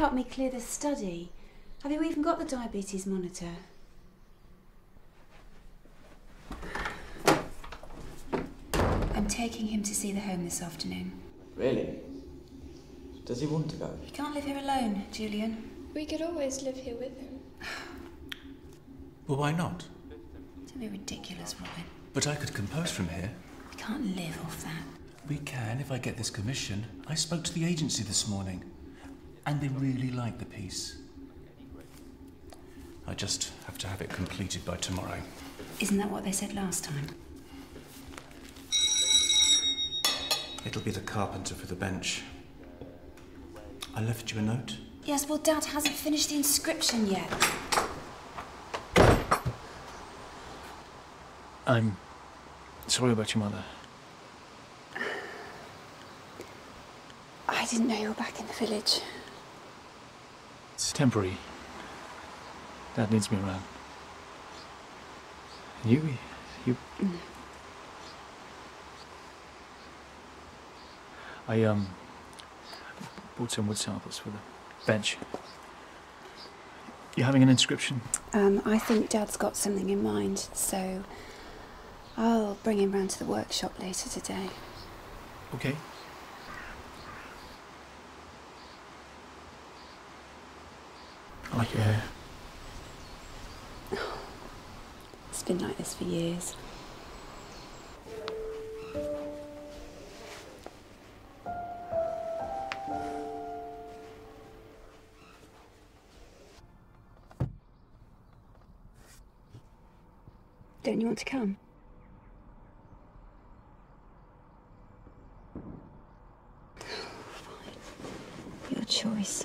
help me clear the study. Have you even got the diabetes monitor? I'm taking him to see the home this afternoon. Really? Does he want to go? He can't live here alone, Julian. We could always live here with him. Well, why not? Don't be ridiculous, Robin. But I could compose from here. We can't live off that. We can if I get this commission. I spoke to the agency this morning, and they really like the piece. I just have to have it completed by tomorrow. Isn't that what they said last time? It'll be the carpenter for the bench. I left you a note. Yes, well, Dad hasn't finished the inscription yet. I'm sorry about your mother. I didn't know you were back in the village. Temporary. Dad needs me around. You, you. I um bought some wood samples for the bench. You having an inscription? Um, I think Dad's got something in mind, so I'll bring him round to the workshop later today. Okay. Like. It's been like this for years. Don't you want to come? Your choice.